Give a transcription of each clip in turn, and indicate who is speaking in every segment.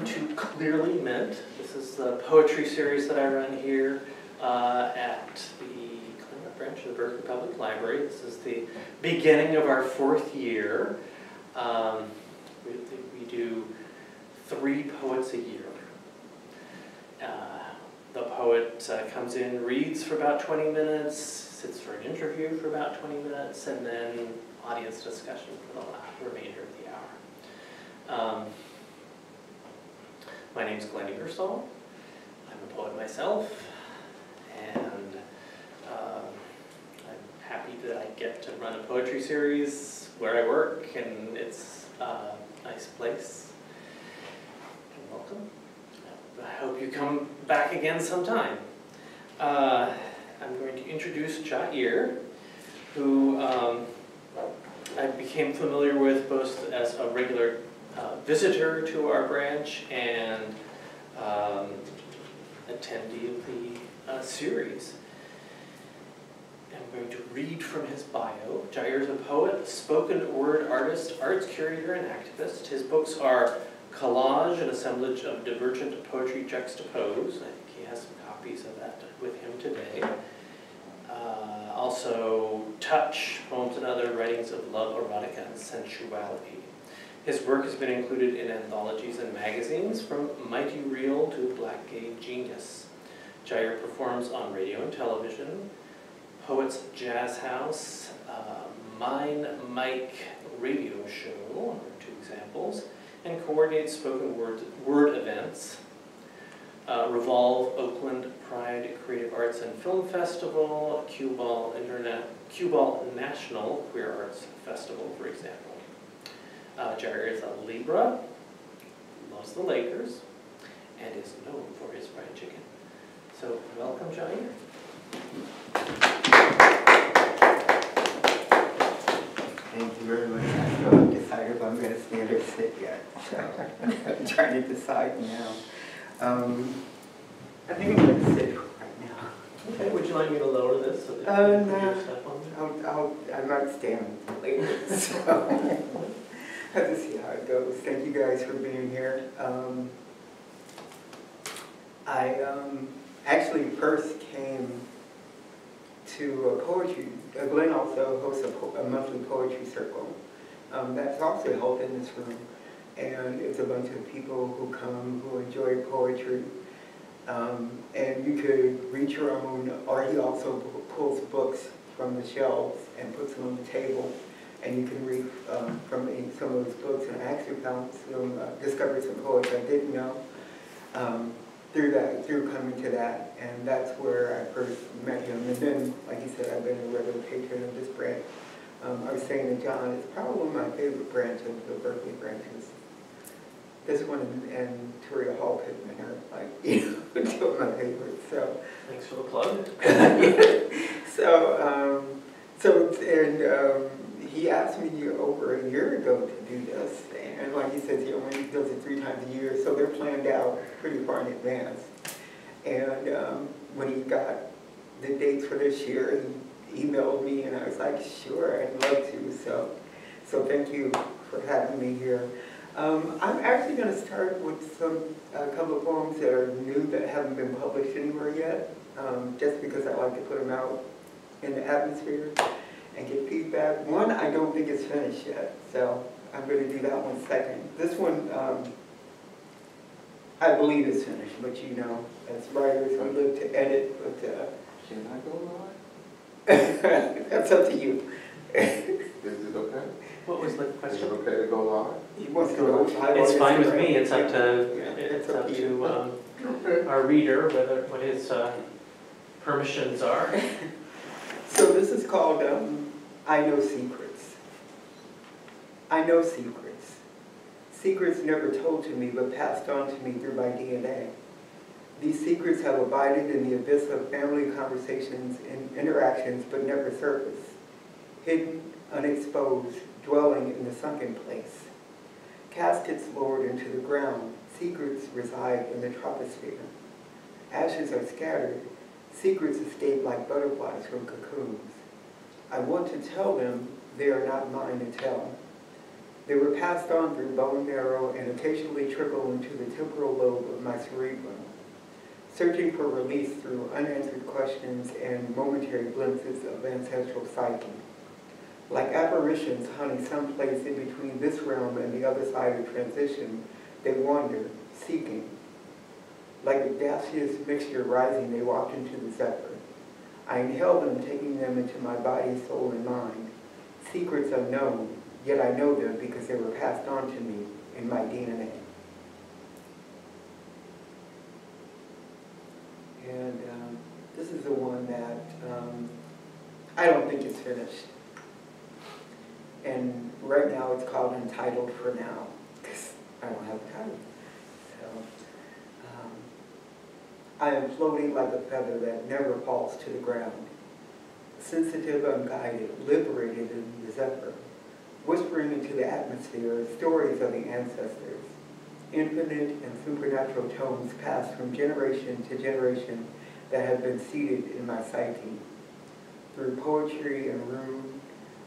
Speaker 1: welcome to Clearly Meant. This is the poetry series that I run here uh, at the Claremont branch of the Berkeley Public Library. This is the beginning of our fourth year. Um, we, we do three poets a year. Uh, the poet uh, comes in, reads for about 20 minutes, sits for an interview for about 20 minutes, and then audience discussion for the remainder of the hour. Um, my name is Glenn Ingersoll. I'm a poet myself, and um, I'm happy that I get to run a poetry series where I work, and it's a nice place. And welcome. I hope you come back again sometime. Uh, I'm going to introduce Jair, who um, I became familiar with both as a regular uh, visitor to our branch and um, attendee of the uh, series. I'm going to read from his bio. Jair is a poet, spoken word artist, arts curator, and activist. His books are Collage, an assemblage of divergent poetry juxtaposed. I think he has some copies of that with him today. Uh, also, Touch, poems and other writings of love, erotica, and sensuality. His work has been included in anthologies and magazines, from Mighty Real to Black Gay Genius. Jair performs on radio and television, Poets Jazz House, uh, Mine Mike Radio Show, are two examples, and coordinates spoken word, word events. Uh, Revolve Oakland Pride Creative Arts and Film Festival, Cue Ball Internet, Cue Ball National Queer Arts Festival, for example. Uh, Jair is a Libra, loves the Lakers, and is known for his fried chicken. So welcome, Jair.
Speaker 2: Thank you very much. I still haven't decided if I'm going to stand or sit yet. So I'm trying to decide now. Um, I think I'm going to sit right now.
Speaker 1: Okay, would you like me to lower this so that
Speaker 2: Uh,
Speaker 1: you can put
Speaker 2: no.
Speaker 1: your stuff on there?
Speaker 2: I'll, I'll, I might stand later, so have to see how it goes. Thank you guys for being here. Um, I um, actually first came to a poetry, uh, Glenn also hosts a, a monthly poetry circle. Um, that's also held in this room. And it's a bunch of people who come who enjoy poetry. Um, and you could read your own, or he also pulls books from the shelves and puts them on the table. And you can read um, from some of those books. And I actually found some, uh, discovered some poets I didn't know um, through that, through coming to that. And that's where I first met him. And then, like you said, I've been a regular patron of this branch. Um, I was saying to John, it's probably my favorite branch of the Berkeley branches. This one and, and Tarea Hall Pittman are like, you know, two of my favorites. So,
Speaker 1: Thanks for the plug.
Speaker 2: so, um, so, and um, he asked me over a year ago to do this, and like he says, he only does it three times a year, so they're planned out pretty far in advance. And um, when he got the dates for this year, he emailed me, and I was like, sure, I'd love to. So, so thank you for having me here. Um, I'm actually going to start with some a couple of poems that are new that haven't been published anywhere yet, um, just because I like to put them out in the atmosphere and get feedback. One I don't think is finished yet, so I'm going to do that one second. This one um, I believe is finished, but you know, as writers we live to edit, but uh,
Speaker 3: Can I go on?
Speaker 2: that's up to you.
Speaker 3: Is it okay?
Speaker 1: What was the question?
Speaker 3: Is it
Speaker 1: question?
Speaker 3: okay to go live?
Speaker 2: He wants to go. I
Speaker 1: It's fine with me, it's up to,
Speaker 2: Yeah,
Speaker 1: it's
Speaker 2: it's up
Speaker 1: up
Speaker 2: to
Speaker 1: to
Speaker 2: you.
Speaker 1: um, our reader, whether, what his uh, permissions are.
Speaker 2: So this is called um, I Know Secrets. I know secrets. Secrets never told to me but passed on to me through my DNA. These secrets have abided in the abyss of family conversations and interactions but never surfaced. Hidden, unexposed, dwelling in the sunken place. Caskets lowered into the ground, secrets reside in the troposphere. Ashes are scattered, secrets escape like butterflies from cocoons. I want to tell them they are not mine to tell. They were passed on through bone marrow and occasionally trickle into the temporal lobe of my cerebrum, searching for release through unanswered questions and momentary glimpses of ancestral psyche. Like apparitions haunting some place in between this realm and the other side of transition, they wander, seeking. Like a gaseous mixture rising, they walked into the zephyr. I inhaled them, taking them into my body, soul, and mind. Secrets unknown, yet I know them because they were passed on to me in my DNA. And um, this is the one that um, I don't think is finished. And right now it's called Entitled for Now, because I don't have a title. So I am floating like a feather that never falls to the ground, sensitive, unguided, liberated in the zephyr, whispering into the atmosphere stories of the ancestors, infinite and supernatural tones passed from generation to generation that have been seated in my psyche. Through poetry and rune,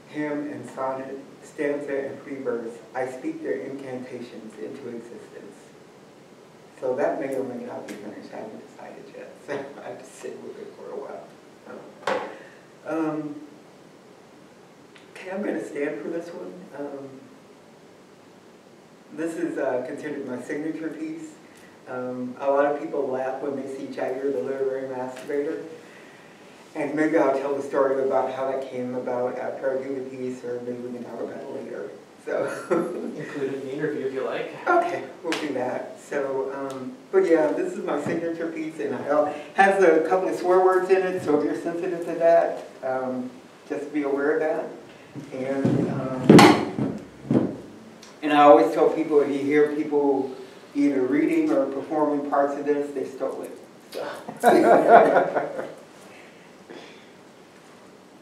Speaker 2: hymn and sonnet, stanza and free verse, I speak their incantations into existence. So that may or may not be finished, I haven't decided yet, so I have to sit with it for a while. Um, okay, I'm gonna stand for this one. Um, this is uh, considered my signature piece. Um, a lot of people laugh when they see Jair, the literary masturbator. And maybe I'll tell the story about how that came about after I do the piece, or maybe we can talk about it later. So,
Speaker 1: Include in the interview if you like.
Speaker 2: okay, we'll do that. So, um, but yeah, this is my signature piece, and it has a couple of swear words in it, so if you're sensitive to that, um, just be aware of that. And, um, and I always tell people, if you hear people either reading or performing parts of this, they stole it. So.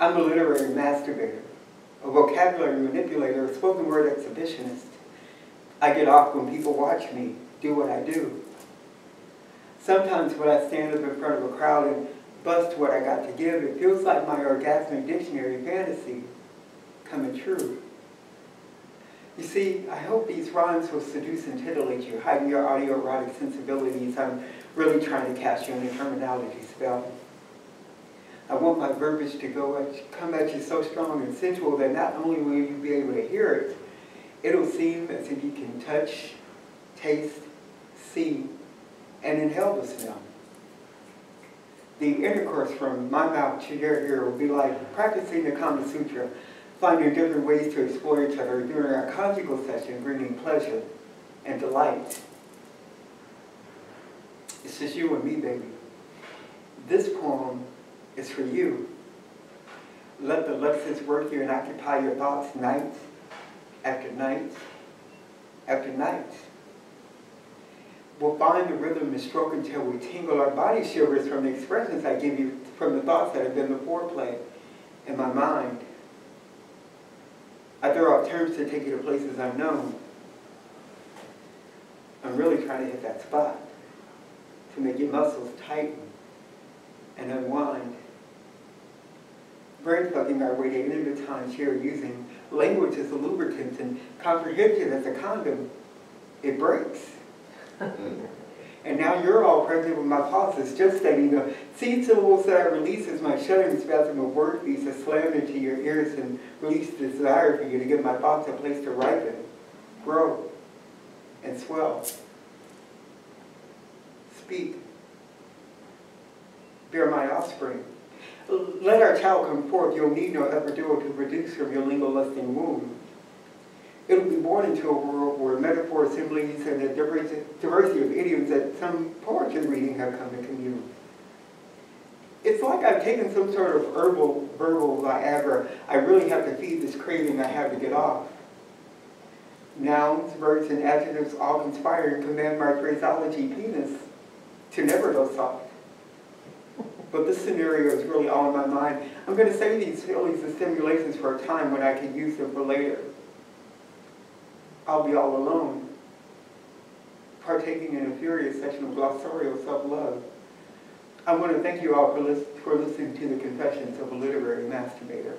Speaker 2: I'm a literary masturbator, a vocabulary manipulator, a spoken word exhibitionist. I get off when people watch me do what I do. Sometimes when I stand up in front of a crowd and bust what I got to give, it feels like my orgasmic dictionary fantasy coming true. You see, I hope these rhymes will seduce and titillate you, hiding your autoerotic sensibilities. I'm really trying to cast you in a terminology spell. I want my verbiage to go at, come at you so strong and sensual that not only will you be able to hear it, it'll seem as if you can touch, taste, see, and inhale the smell. The intercourse from my mouth to your ear will be like practicing the Kama Sutra, finding different ways to explore each other during our conjugal session, bringing pleasure and delight. It's just you and me, baby. This poem is for you. Let the Lexus work you and occupy your thoughts night after night after night. We'll find the rhythm and stroke until we tingle our body shivers from the expressions I give you from the thoughts that have been the foreplay in my mind. I throw out terms to take you to places unknown. I'm really trying to hit that spot to make your muscles tighten and unwind. Brain fucking our way to intimate here using language as a lubricant and comprehension as a condom. It breaks. and now you're all pregnant with my pauses, just stating the seed syllables that I release as my shuddering spasm of word beats that slam into your ears and release the desire for you to give my thoughts a place to ripen, grow, and swell. Speak. Bear my offspring. Let our child come forth. You'll need no epidural to produce from your lingo lusting womb. It'll be born into a world where metaphor assemblies and a diversity of idioms that some poetry reading have come to commune. It's like I've taken some sort of herbal, verbal Viagra. I really have to feed this craving I have to get off. Nouns, verbs, and adjectives all conspire and command my phraseology penis to never go soft. But this scenario is really all in my mind. I'm going to save these feelings and stimulations for a time when I can use them for later. I'll be all alone, partaking in a furious session of glossorial self-love. I want to thank you all for, for listening to the Confessions of a Literary Masturbator.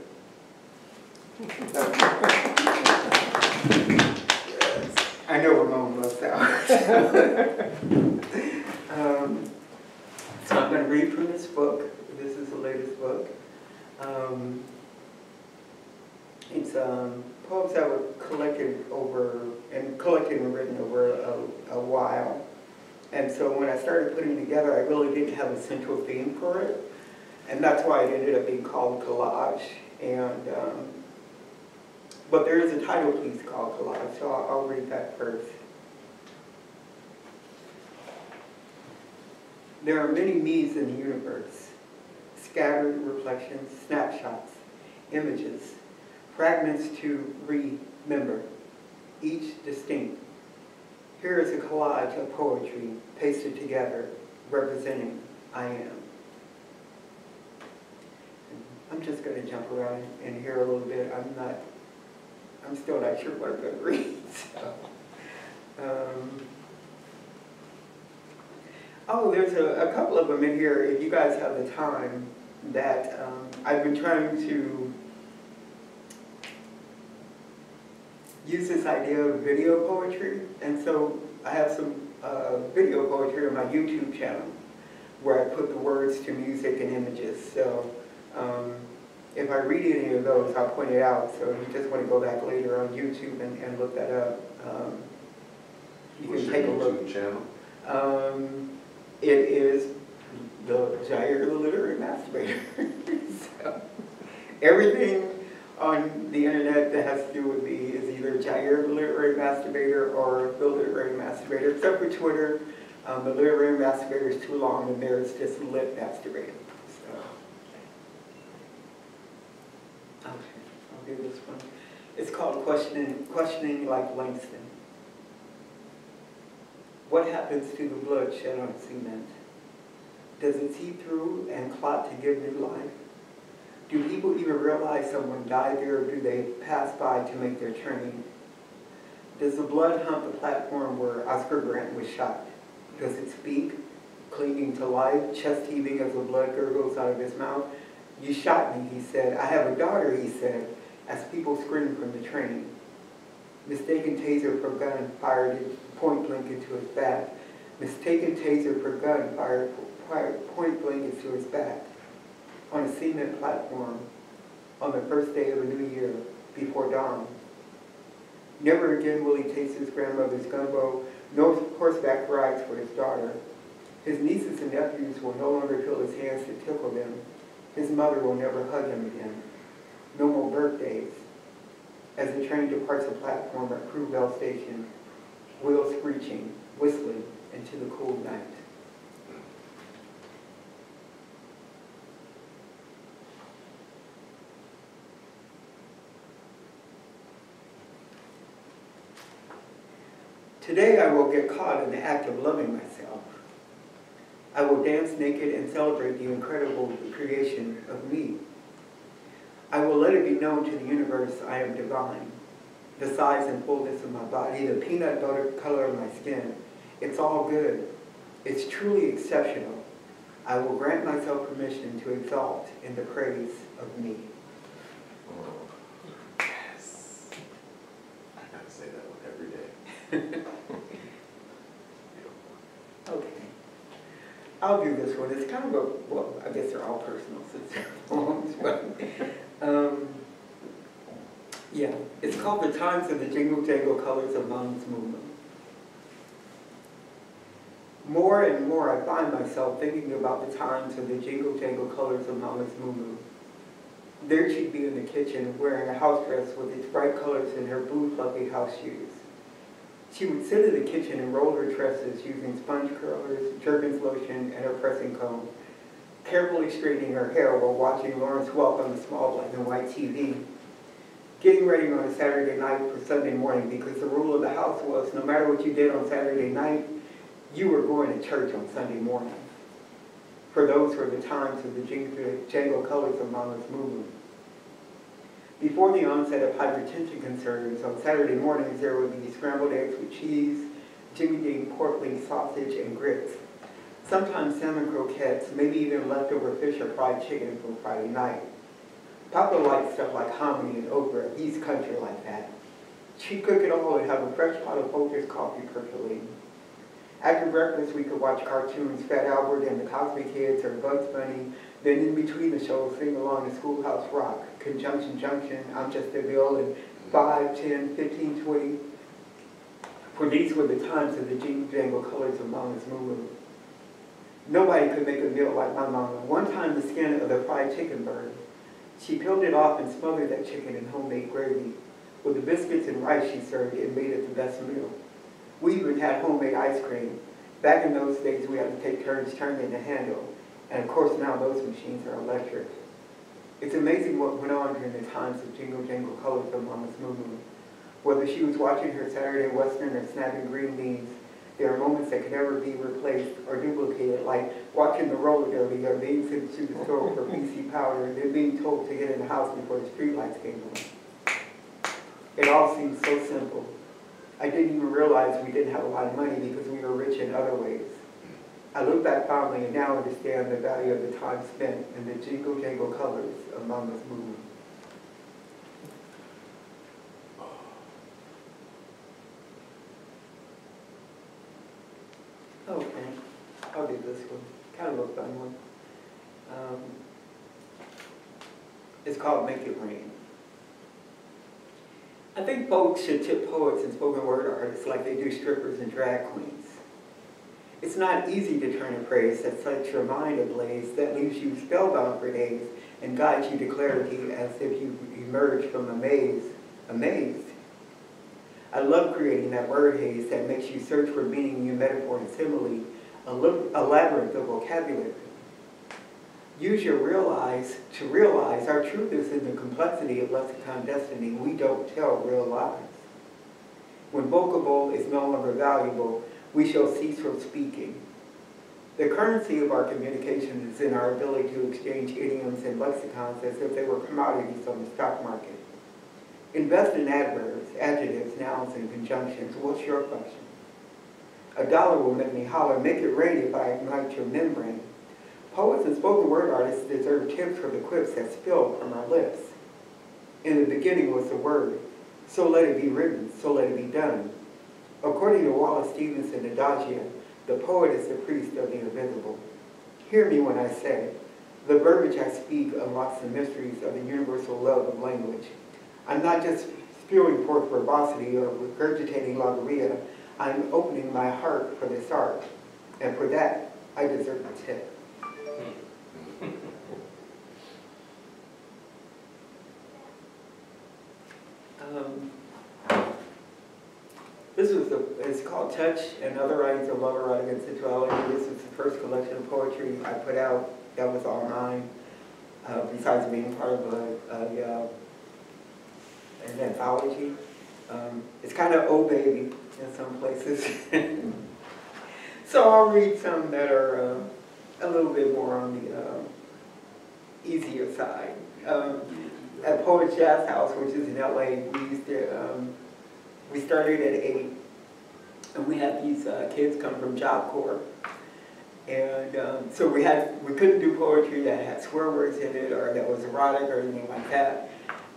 Speaker 2: I know Ramon loves that. Um, So I'm gonna read from this book, this is the latest book. Um, It's um, poems that were collected over, and collected and written over a, a while. And so when I started putting together, I really didn't have a central theme for it. And that's why it ended up being called collage. And, um, but there is a title piece called collage, so I'll, I'll read that first. There are many me's in the universe, scattered reflections, snapshots, images, fragments to remember, each distinct. Here is a collage of poetry pasted together, representing I am. I'm just going to jump around in here a little bit. I'm not, I'm still not sure what I'm going to read. So. Um, oh, there's a, a couple of them in here, if you guys have the time, that um, I've been trying to use this idea of video poetry. And so I have some uh, video poetry on my YouTube channel where I put the words to music and images. So um, if I read any of those, I'll point it out. So if you just want to go back later on YouTube and, and look that up, um, you
Speaker 3: What's
Speaker 2: can take a look.
Speaker 3: YouTube channel?
Speaker 2: Um, it is the Jair the Literary Masturbator. so, everything on the internet that has to do with me is either Jair the Literary Masturbator or the Literary Masturbator, except for Twitter. Um, the Literary Masturbator is too long and there it's just Lit Masturbator. So. Okay, I'll do this one. It's called Questioning, Questioning Like Langston. What happens to the blood shed on cement? Does it seep through and clot to give new life? Do people even realize someone died there or do they pass by to make their train? Does the blood hump the platform where Oscar Grant was shot? Does it speak, clinging to life, chest heaving as the blood gurgles out of his mouth? You shot me, he said. I have a daughter, he said, as people screamed from the train. Mistaken taser for gun fired point blank into his back. Mistaken taser for gun fired, point blank into his back. On a cement platform on the first day of a new year before dawn. Never again will he taste his grandmother's gumbo, no horseback rides for his daughter. His nieces and nephews will no longer feel his hands to tickle them. His mother will never hug him again. No more birthdays. As the train departs the platform at Fruitvale Station, wheels screeching, whistling into the cool night. Today I will get caught in the act of loving myself. I will dance naked and celebrate the incredible creation of me. I will let it be known to the universe I am divine. The size and fullness of my body, the peanut butter color of my skin, it's all good. It's truly exceptional. I will grant myself permission to exalt in the praise of me.
Speaker 1: Yes.
Speaker 3: I gotta say that one every day.
Speaker 2: Okay. I'll do this one. It's kind of a, well, I guess they're all personal since they're poems, but, um, yeah. It's called The Times of the Jingle Jangle Colors of Mama's Movement. More and more I find myself thinking about the times of the jingle jangle colors of Mama's Moo There she'd be in the kitchen wearing a house dress with its bright colors and her blue fluffy house shoes. She would sit in the kitchen and roll her tresses using sponge curlers, Jergens lotion, and her pressing comb, carefully straightening her hair while watching Lawrence Welk on the small black and white TV. Getting ready on a Saturday night for Sunday morning because the rule of the house was no matter what you did on Saturday night, you were going to church on Sunday morning. For those were the times of the jangle colors of Mama's movement. Before the onset of hypertension concerns, on Saturday mornings there would be scrambled eggs with cheese, Jimmy Dean pork leg sausage, and grits. Sometimes salmon croquettes, maybe even leftover fish or fried chicken from Friday night. Papa liked stuff like hominy and okra. He's country like that. She'd cook it all and have a fresh pot of Folgers coffee percolating. After breakfast, we could watch cartoons, Fat Albert and the Cosby Kids or Bugs Bunny. Then in between the shows, sing along to Schoolhouse Rock, Conjunction Junction, I'm Just a Bill, and 5, 10, 15, 20. For these were the times of the jingle jangle colors of Mama's moo Nobody could make a meal like my mama. One time the skin of the fried chicken burned. She peeled it off and smothered that chicken in homemade gravy. With the biscuits and rice she served, it made it the best meal. We even had homemade ice cream. Back in those days, we had to take turns turning the handle. And of course, now those machines are electric. It's amazing what went on during the times of Jingle Jangle Colors of Mama's Moo Moo. Whether she was watching her Saturday Western or snapping green beans, there are moments that can never be replaced or duplicated, like watching the roller derby or being sent to the store for BC powder and then being told to get in the house before the streetlights came on. It all seems so simple. I didn't even realize we didn't have a lot of money because we were rich in other ways. I look back fondly and now understand the value of the time spent in the jingle jangle colors of Mama's movement. Okay, I'll do this one, kind of a fun one. Um, It's called Make It Rain. I think folks should tip poets and spoken word artists like they do strippers and drag queens. It's not easy to turn a praise that sets your mind ablaze, that leaves you spellbound for days and guides you to clarity as if you emerge from a maze, amazed. I love creating that word haze that makes you search for meaning in metaphor and simile, a, labyrinth of vocabulary. Use your realize to realize our truth is in the complexity of lexicon destiny. We don't tell real lies. When vocable is no longer valuable, we shall cease from speaking. The currency of our communication is in our ability to exchange idioms and lexicons as if they were commodities on the stock market. Invest in adverbs, adjectives, nouns, and conjunctions. What's your question? A dollar will make me holler. Make it rain if I ignite your membrane. Poets and spoken word artists deserve tips for the quips that spill from our lips. In the beginning was the word, so let it be written, so let it be done. According to Wallace Stevens in Adagia, the poet is the priest of the invisible. Hear me when I say, the verbiage I speak unlocks the mysteries of the universal love of language. I'm not just spewing forth verbosity or regurgitating logorrhea, I'm opening my heart for this art, and for that, I deserve a tip. Um, This was the, it's called Touch and Other Writings of Love, Erotic, and Sensuality. This is the first collection of poetry I put out. That was all mine, uh, besides being part of a, a, uh, an anthology. Um, It's kind of oh baby in some places. So I'll read some that are uh, a little bit more on the uh, easier side. Um, At Poets Jazz House, which is in LA, we used to, um, we started at eight, and we had these uh, kids come from Job Corps. And um, so we had, we couldn't do poetry that had swear words in it, or that was erotic, or anything like that.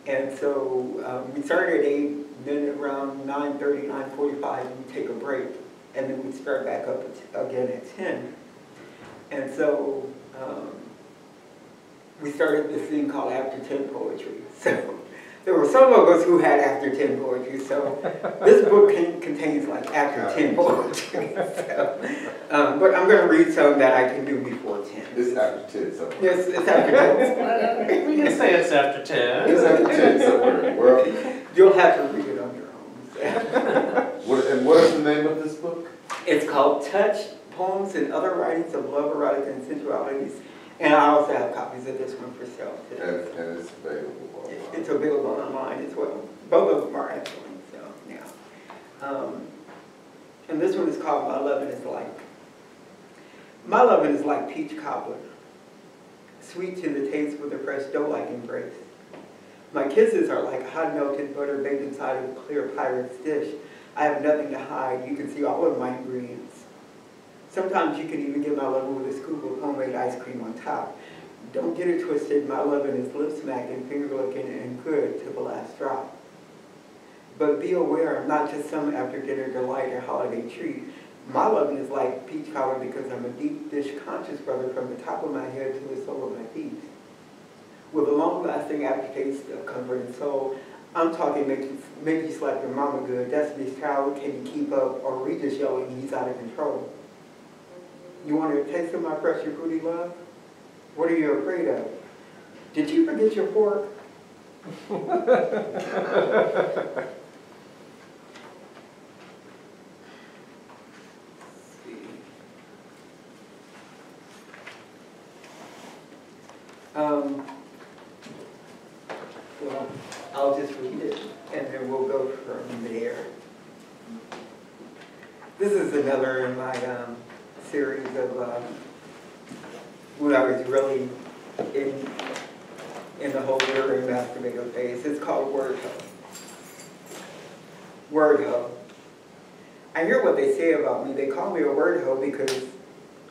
Speaker 2: And so um, we started at eight, then around 9:30, 9:45, we'd take a break, and then we'd start back up again at 10. And so um, we started this thing called After 10 Poetry. So there were some of us who had After 10 Poetry, so this book con- contains like After 10 Poetry. So, um, But I'm gonna read some that I can do before 10.
Speaker 3: It's after ten somewhere.
Speaker 2: Yes, it's After 10.
Speaker 1: We can say it's after ten.
Speaker 3: It's after ten somewhere in the world.
Speaker 2: You'll have to read it on your own.
Speaker 3: What, and what is the name of this book?
Speaker 2: It's called Touch, Poems and Other Writings of Love, Erotic, and Sensualities. And I also have copies of this one for sale today.
Speaker 3: and it's available online.
Speaker 2: It's available online as well. Both of them are excellent, so, yeah. Um, And this one is called My Lovin' is Like. My lovin' is like peach cobbler, sweet to the taste with a fresh dough-like embrace. My kisses are like hot melted butter baked inside of a clear Pyrex dish. I have nothing to hide. You can see all of my ingredients. Sometimes you can even get my lovin' with a scoop of homemade ice cream on top. Don't get it twisted. My loving is lip smacking, finger licking, and good to the last drop. But be aware, I'm not just some after-dinner delight or holiday treat. My loving is like peach cobbler because I'm a deep dish conscious brother from the top of my head to the sole of my feet. With a long-lasting aftertaste of comfort and soul, I'm talking make you, make you slap your mama good, Destiny's Child, can you keep up, or Regis yelling, he's out of control. You want a taste of my fresh fruity love? What are you afraid of? Did you forget your fork? Um, well, I'll just read it and then we'll go from there. This is another in my um, series of um, when I was really in, in the whole literary masturbator phase. It's called Word Ho. Word Ho. I hear what they say about me. They call me a word hoe because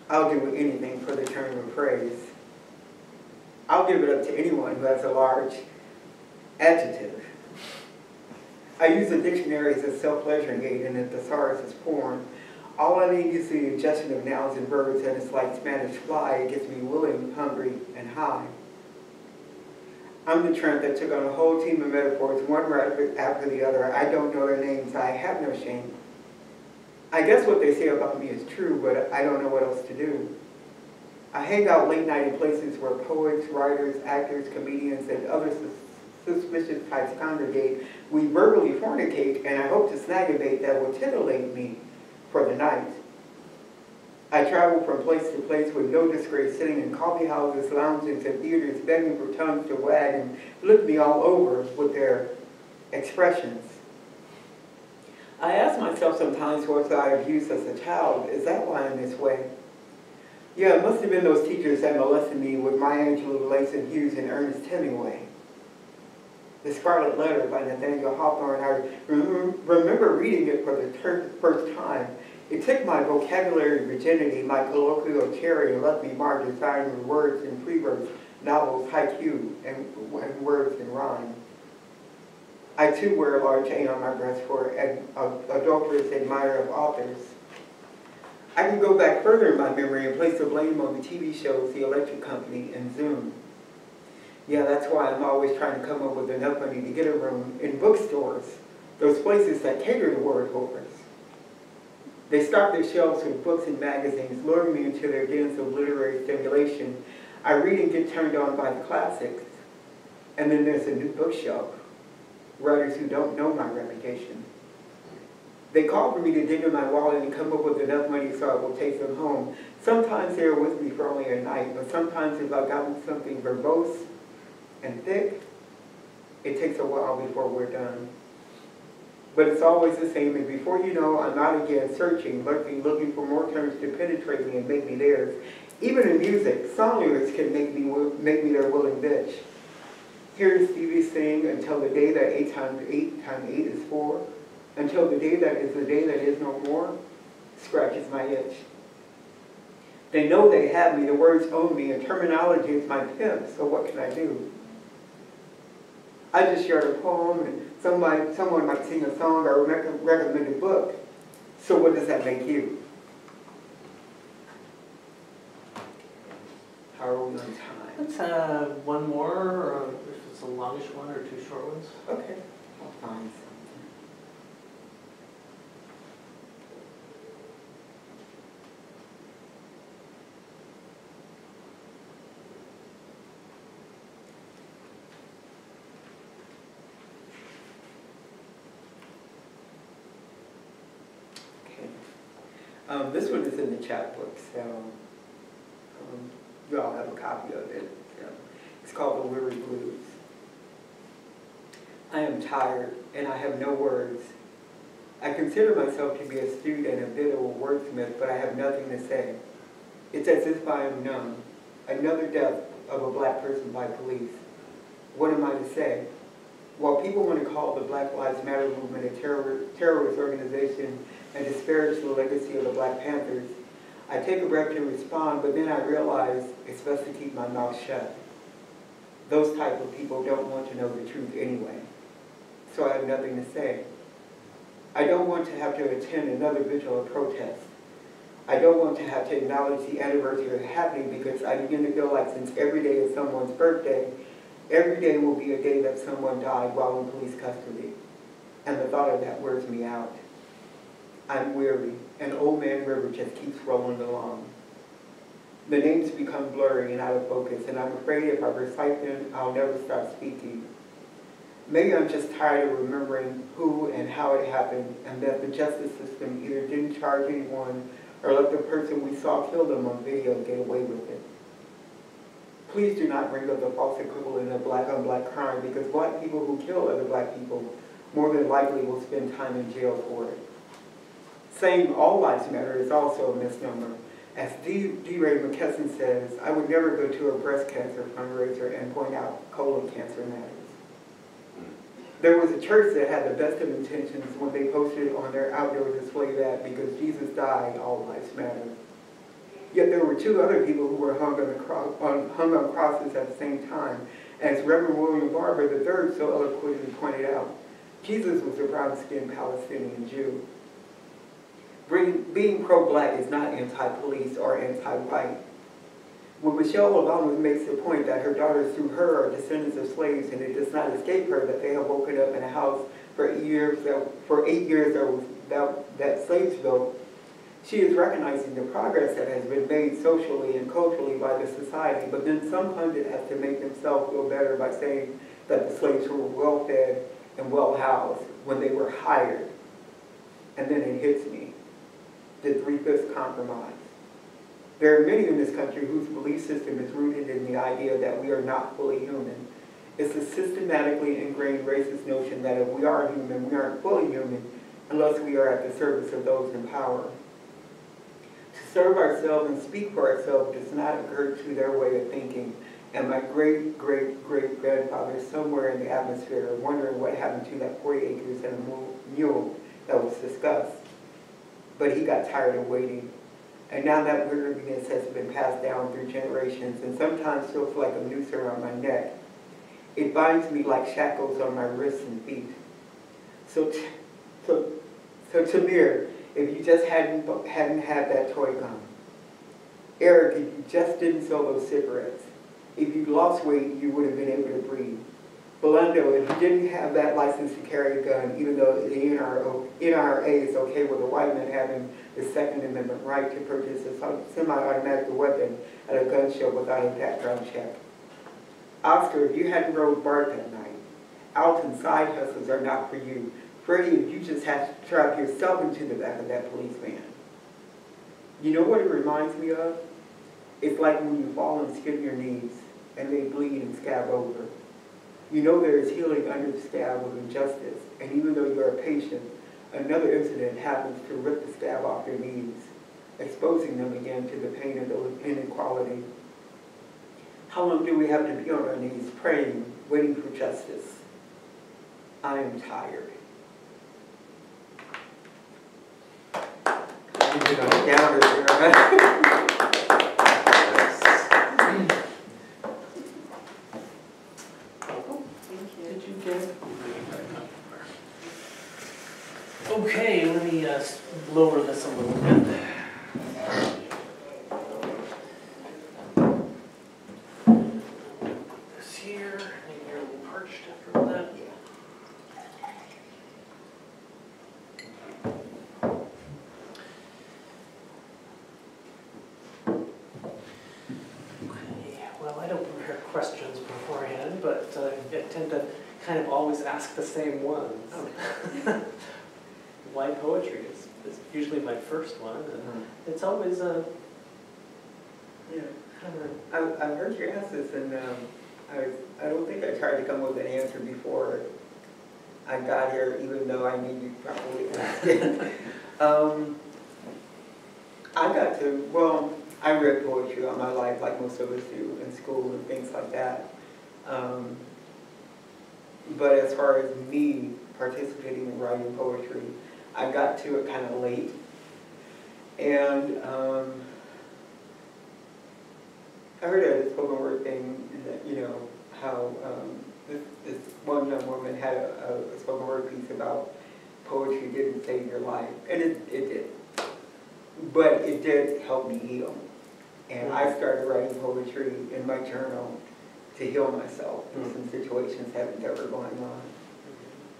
Speaker 2: I'll do anything for the term of praise. I'll give it up to a large adjective. I use the dictionary as a self-pleasuring aid and a thesaurus as porn. All I need is the ingestion of nouns and verbs and it's like Spanish fly. It gets me willing, hungry, and high. I'm the tramp that took on a whole team of metaphors, one right after the other. I don't know their names. I have no shame. I guess what they say about me is true, but I don't know what else to do. I hang out late night in places where poets, writers, actors, comedians, and other sus- suspicious types congregate. We verbally fornicate, and I hope to snag a bait that will titillate me for the night. I travel from place to place with no disgrace, sitting in coffee houses, lounges, and theaters, begging for tongues to wag and lick me all over with their expressions. I ask myself sometimes, was I abused as a child? Is that why I'm this way? Yeah, it must have been those teachers that molested me with Maya Angelou, Langston Hughes, and Ernest Hemingway. The Scarlet Letter by Nathaniel Hawthorne, I remember reading it for the first time. It took my vocabulary virginity, my colloquial cherry, and left me desiring with words free verse, novels, haiku, and, and words in rhyme. I too wear a large A on my breast for an adulterous admirer of authors. I can go back further in my memory and place the blame on the TV shows The Electric Company and Zoom. Yeah, that's why I'm always trying to come up with enough money to get a room in bookstores, those places that cater to word holders. They stock their shelves with books and magazines, luring me into their dens of literary stimulation. I read and get turned on by the classics. And then there's a new bookshelf writers who don't know my reputation. They call for me to dig in my wallet and come up with enough money so I will take them home. Sometimes they're with me for only a night, but sometimes if I've gotten something verbose and thick, it takes a while before we're done. But it's always the same, and before you know, I'm out again searching, looking, looking for more terms to penetrate me and make me theirs. Even in music, song lyrics can make me, make me their willing bitch. Hear Stevie sing until the day that eight times eight times eight is four, until the day that is the day that is no more, scratches my itch. They know they have me, the words own me, and terminology is my pimp, so what can I do? I just shared a poem, and somebody, someone might sing a song or rec- recommend a book. So what does that make you? How are we on time?
Speaker 1: Let's have one more, or if it's a longish one or two short ones.
Speaker 2: Okay, I'll find something. Okay. Um, this one is in the chapbook, so, um, you all have a copy of it. so. It's called The Weary Blues. I am tired and I have no words. I consider myself to be astute and a bit of a wordsmith, but I have nothing to say. It's as if I am numb. Another death of a black person by police. What am I to say? While people want to call the Black Lives Matter movement a terror, terrorist organization and disparage the legacy of the Black Panthers, I take a breath to respond, but then I realize it's best to keep my mouth shut. Those type of people don't want to know the truth anyway. So I have nothing to say. I don't want to have to attend another vigil or protest. I don't want to have to acknowledge the anniversary of happening because I begin to feel like since every day is someone's birthday, every day will be a day that someone died while in police custody. And the thought of that wears me out. I'm weary, and Old Man River just keeps rolling along. The names become blurry and out of focus, and I'm afraid if I recite them, I'll never stop speaking. Maybe I'm just tired of remembering who and how it happened, and that the justice system either didn't charge anyone or let the person we saw kill them on video get away with it. Please do not bring up the false equivalent of black on black crime because black people who kill other black people more than likely will spend time in jail for it. Saying all lives matter is also a misnomer. As D. DeRay McKesson says, I would never go to a breast cancer fundraiser and point out colon cancer matters. There was a church that had the best of intentions when they posted on their outdoor display that because Jesus died, all lives matter. Yet there were two other people who were hung on, on, hung on crosses at the same time. As Reverend William Barber III so eloquently pointed out, Jesus was a brown-skinned Palestinian Jew. Being, pro-black is not anti-police or anti-white. When Michelle Obama makes the point that her daughters through her are descendants of slaves and it does not escape her that they have woken up in a house for eight years that, for eight years that, was, that, that slaves built, she is recognizing the progress that has been made socially and culturally by the society, but then some pundit has to make themselves feel better by saying that the slaves were well fed and well housed when they were hired. And then it hits me, the three-fifths compromise. There are many in this country whose belief system is rooted in the idea that we are not fully human. It's a systematically ingrained racist notion that if we are human, we aren't fully human unless we are at the service of those in power. To serve ourselves and speak for ourselves does not occur to their way of thinking. And my great, great, great grandfather somewhere in the atmosphere wondering what happened to that 40 acres and a mule that was discussed. But he got tired of waiting. And now that weariness has been passed down through generations and sometimes feels like a noose around my neck. It binds me like shackles on my wrists and feet. So, so, so Tamir, if you just hadn't, hadn't had that toy gun. Eric, if you just didn't sell those cigarettes. If you'd lost weight, you would have been able to breathe. Philando, if you didn't have that license to carry a gun, even though the NRA, NRA is okay with a white man having the Second Amendment right to purchase a semi-automatic weapon at a gun show without a background check. Oscar, if you hadn't rode BART that night, Alton side hustles are not for you. Freddie, if you just had to strap yourself into the back of that police van. You know what it reminds me of? It's like when you fall and skin your knees and they bleed and scab over. You know there is healing under the stab of injustice, and even though you are patient, another incident happens to rip the stab off your knees, exposing them again to the pain of the inequality. How long do we have to be on our knees praying, waiting for justice? I am tired. I'm on a downer here.
Speaker 1: Did you get? Okay, let me uh, s- lower this a little bit. Well, I don't prepare questions beforehand, but uh, I tend to kind of always ask the same ones. Why poetry is, is usually my first one, and it's always a
Speaker 2: I, I heard you ask this, and um, I, I don't think I tried to come up with an answer before I got here, even though I knew you probably asked it. Um, I got to, well, I read poetry all my life, like most of us do, in school and things like that. Um, But as far as me participating in writing poetry, I got to it kind of late. And um, I heard a spoken word thing, that, you know, how um, this, this one young woman had a, a spoken word piece about poetry didn't save your life, and it, it did. But it did help me heal. And I started writing poetry in my journal to heal myself in some situations that that were going on.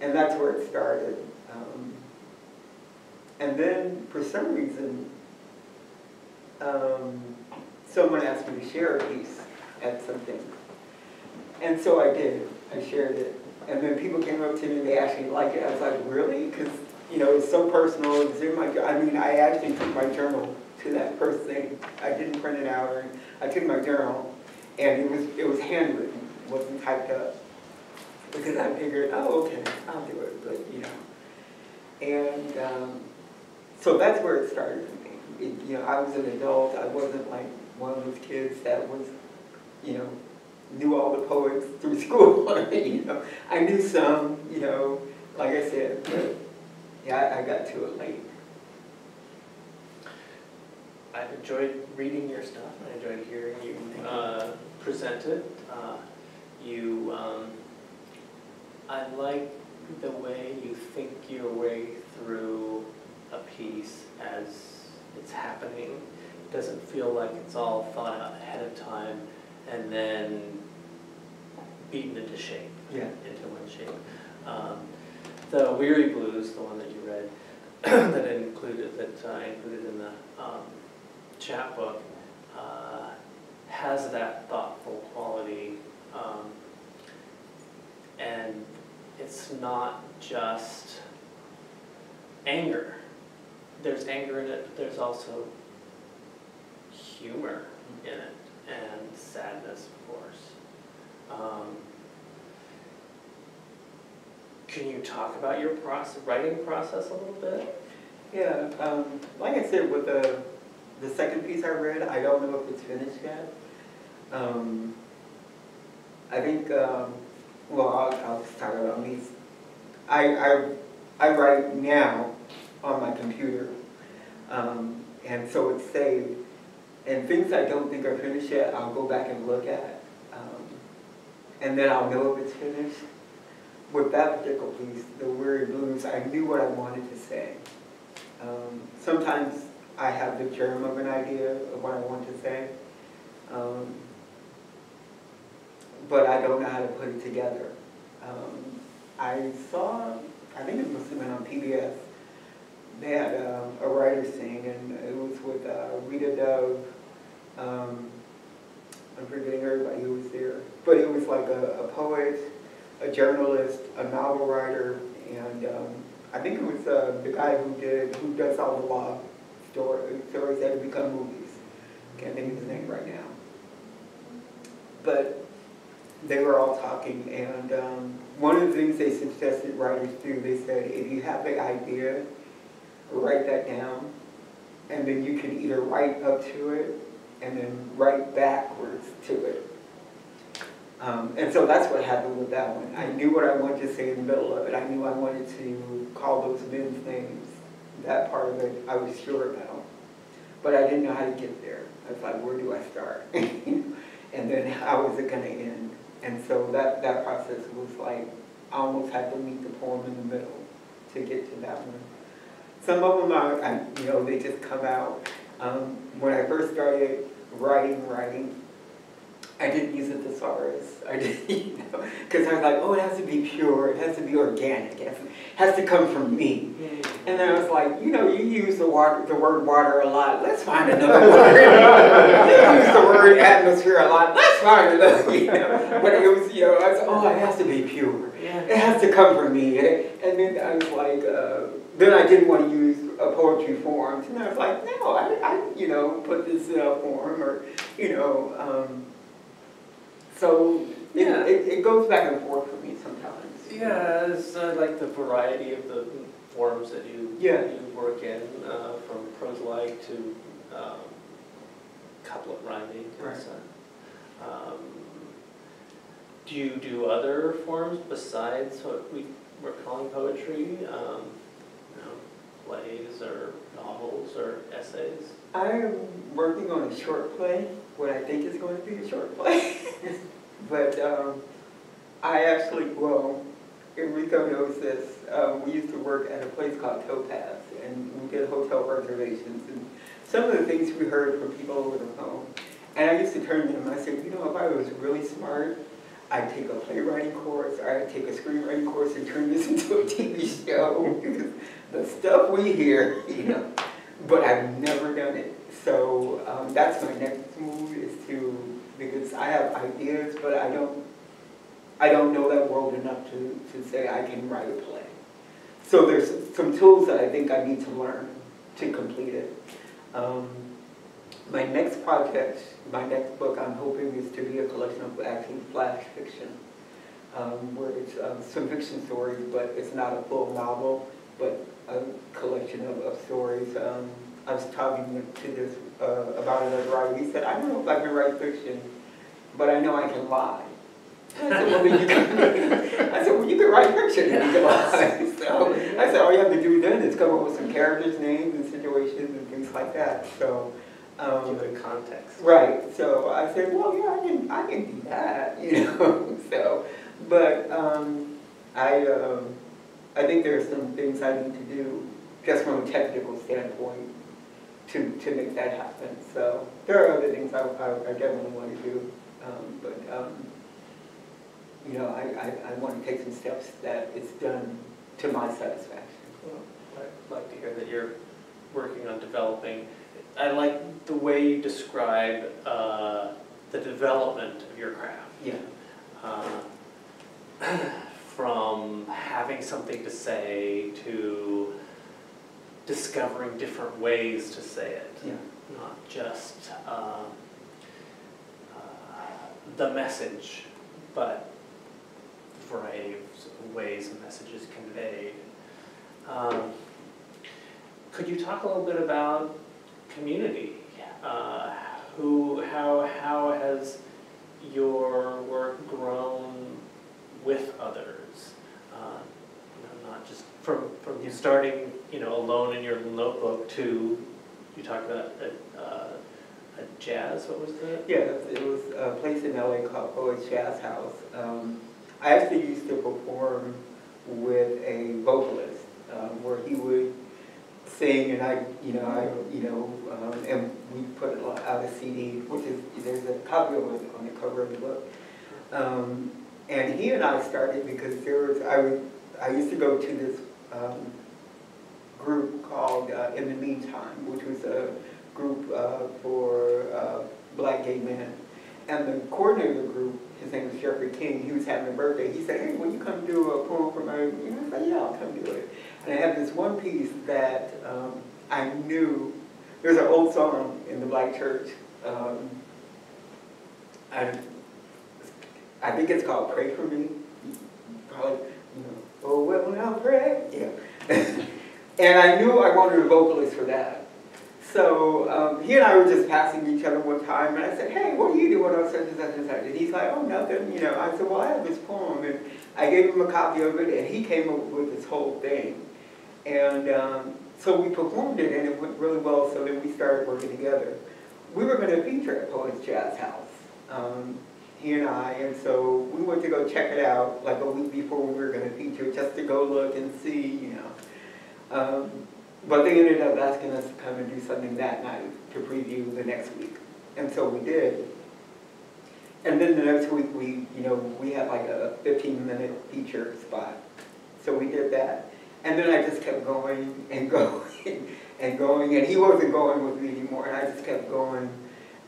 Speaker 2: And that's where it started. Um, And then, for some reason, um, someone asked me to share a piece at something. And so I did, I shared it. And then people came up to me, and they actually liked it. I was like, really? Because, you know, it's so personal, it's in my, I mean, I actually took my journal to that first thing. I didn't print it out, or, I took my journal, and it was, it was handwritten, wasn't typed up. Because I figured, oh, okay, I'll do it, but, you know. And, um, so that's where it started for me. It, you know, I was an adult, I wasn't like one of those kids that was, you know, knew all the poets through school, you know. I knew some, you know, like I said, but, yeah, I, I got to it late.
Speaker 1: I've enjoyed reading your stuff, I enjoyed hearing you uh, present it. Uh, You, um, I like the way you think your way through a piece as it's happening. It Doesn't feel like it's all thought out ahead of time and then beaten into shape.
Speaker 2: Yeah.
Speaker 1: into one shape. Um, The Weary Blues, the one that you read, that I included, that I included in the um, chapbook, uh, has that thoughtful quality. um, And it's not just anger. There's anger in it, but there's also humor in it, and sadness, of course. Um, Can you talk about your process, writing process a little bit?
Speaker 2: Yeah, um, like I said, with the, the second piece I read, I don't know if it's finished yet. Um, I think, um, well, I'll, I'll just talk about me. I, I, I write now on my computer, um, and so it's saved. And things I don't think are finished yet, I'll go back and look at, um, and then I'll know if it's finished. With that particular piece, The Weary Blues, I knew what I wanted to say. Um, Sometimes I have the germ of an idea of what I want to say. Um, But I don't know how to put it together. Um, I saw, I think it must have been on PBS, they had um, a writer sing, and it was with uh, Rita Dove. Um, I'm forgetting everybody who was there, but it was like a a poet, a journalist, a novel writer, and um, I think it was uh, the guy who did, who does all the law story, stories that have become movies. Can't think of his name right now. But they were all talking, and um, one of the things they suggested writers do, they said, if you have the idea, write that down, and then you can either write up to it and then write backwards to it. Um, and so that's what happened with that one. I knew what I wanted to say in the middle of it. I knew I wanted to call those men's names. That part of it, I was sure about. But I didn't know how to get there. I was like, where do I start? and then how is it going to end? And so that, that process was like, I almost had to meet the poem in the middle to get to that one. Some of them are, I, you know, they just come out. Um, when I first started writing, writing, I didn't use a thesaurus. I didn't, you know, because I was like, oh, it has to be pure, it has to be organic, it has to, has to come from me. And then I was like, you know, you use the water, the word water a lot. Let's find another word. you use the word atmosphere a lot. Let's find another. You know, but it was, you know, I was, oh, it has to be pure. It has to come from me. And, and then I was like, uh, then I didn't want to use a poetry form. And I was like, no, I, I you know, put this in a form or, you know. Um, so it,
Speaker 1: Yeah.
Speaker 2: it, it goes back and forth for me sometimes.
Speaker 1: Yeah, it's uh, like the variety of the forms that you,
Speaker 2: Yeah.
Speaker 1: you work in, uh, from prose-like to um, couplet rhyming
Speaker 2: Right.
Speaker 1: so. Um, Do you do other forms besides what we, we're calling poetry? Um, plays or novels or essays?
Speaker 2: I'm working on a short play, what I think is going to be a short play. but um, I actually, well, Enrico knows this, um, we used to work at a place called Topaz, and we did hotel reservations, and some of the things we heard from people over the phone. And I used to turn to them, I said, you know, if I was really smart, I'd take a playwriting course, or I'd take a screenwriting course and turn this into a TV show. The stuff we hear, you know, but I've never done it. So um, that's my next move is to, because I have ideas, but I don't, I don't know that world enough to, to say I can write a play. So there's some tools that I think I need to learn to complete it. Um, my next project, my next book, I'm hoping is to be a collection of actually flash fiction, um, where it's um, some fiction stories, but it's not a full novel, but a collection of, of stories. Um, I was talking to this uh, about another writer. He said, "I don't know if I can write fiction, but I know I can lie." I said, "Well, you can." I said, "Well, you can write fiction and you can lie." So I said, "All you have to do then is come up with some characters' names and situations and things like that." So. Um,
Speaker 1: Give it context.
Speaker 2: Right, so I said, well, yeah, I can, I can do that, you know, so, but, um, I, um, I think there are some things I need to do, just from a technical standpoint, to, to make that happen, so, there are other things I, I, I definitely want to do, um, but, um, you know, I, I, I want to take some steps that it's done to my satisfaction.
Speaker 1: Well, I'd like to hear that you're working on developing, I like the way you describe uh, the development of your craft.
Speaker 2: Yeah.
Speaker 1: Uh, From having something to say to discovering different ways to say it.
Speaker 2: Yeah.
Speaker 1: Not just um, uh, the message, but a variety of ways the message is conveyed. Um, Could you talk a little bit about community? Uh, Who, how, how has your work grown with others? Just from, from you starting, you know, alone in your notebook to, you talked about a, uh, a jazz, what was the?
Speaker 2: Yeah, it was a place in LA called Poets Jazz House. Um, I actually used to perform with a vocalist um, where he would sing and I, you know, I, you know, um, and we put out a CD, which is, there's a copy of it on the cover of the book. Um, and he and I started because there was, I, would, I used to go to this um, group called uh, In the Meantime, which was a group uh, for uh, black gay men. And the coordinator of the group, his name was Jeffrey King, he was having a birthday. He said, hey, will you come do a poem for my, you know, I said, yeah, I'll come do it. And I had this one piece that um, I knew, there's an old song in the black church. Um, I, I think it's called Pray For Me. Probably, oh, well, now pray. Yeah. and I knew I wanted a vocalist for that. So um, he and I were just passing each other one time, and I said, hey, what are you doing on such and such and such? And he's like, oh, nothing, you know. I said, well, I have this poem, and I gave him a copy of it, and he came up with this whole thing. And um, so we performed it, and it went really well, so then we started working together. We were going to feature at Poets Jazz House, um, he and I, and so we went to go check it out, like a week before we were going to feature, just to go look and see, you know. Um, but they ended up asking us to come and do something that night to preview the next week. And so we did. And then the next week, we, you know, we had like a 15-minute feature spot. So we did that. And then I just kept going and going and going. And he wasn't going with me anymore. And I just kept going.